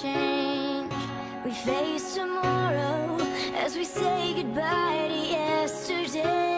change. We face tomorrow as we say goodbye to yesterday.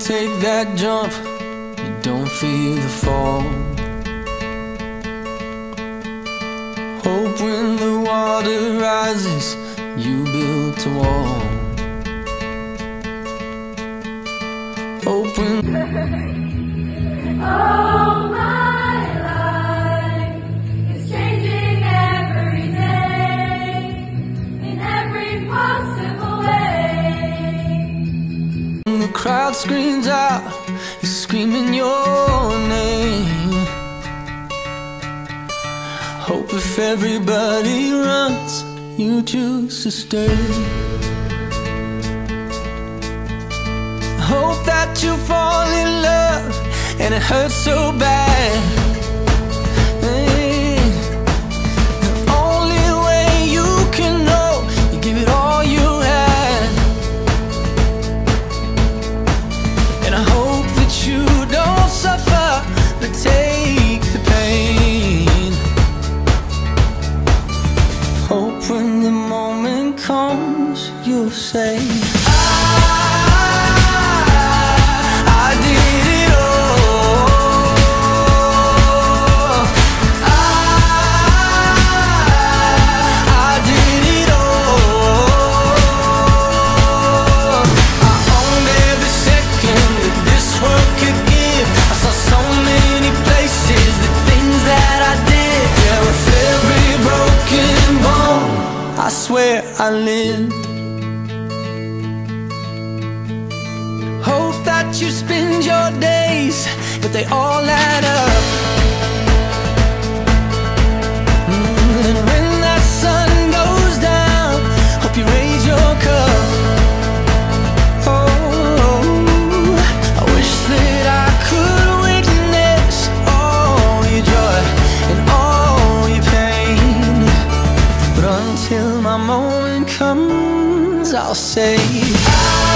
take that jump, you don't feel the fall. Hope when the water rises, you build a wall. Hope when. oh. crowd screams out, is screaming your name. Hope if everybody runs, you choose to stay. Hope that you fall in love and it hurts so bad. the moment comes, you'll say, I I live. Hope that you spend your days But they all add up. say.